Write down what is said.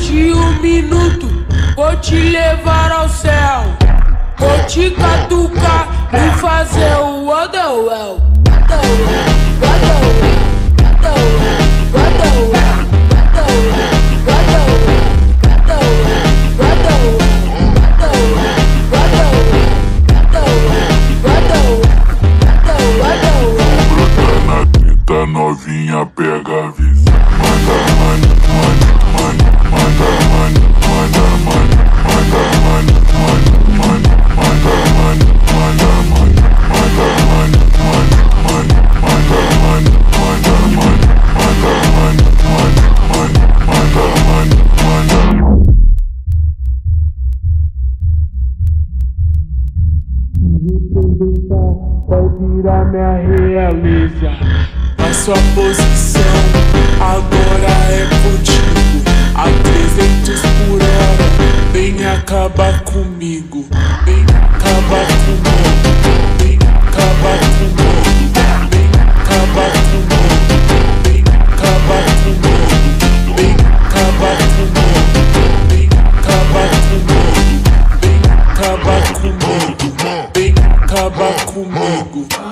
de um minuto, vou te levar ao céu. Vou te catucar e fazer o Wonderwell. Wonderwell, Wonderwell, novinha, pega a visão. som vai virar minha realeza. A sua posição agora é contigo. A 300 por hora, vem acabar comigo. Vem acabar comigo. Vem acabar comigo. Vem acabar comigo. Vem acabar comigo. Vem acabar comigo. Vem acabar comigo. Vem acabar comigo acaba comigo.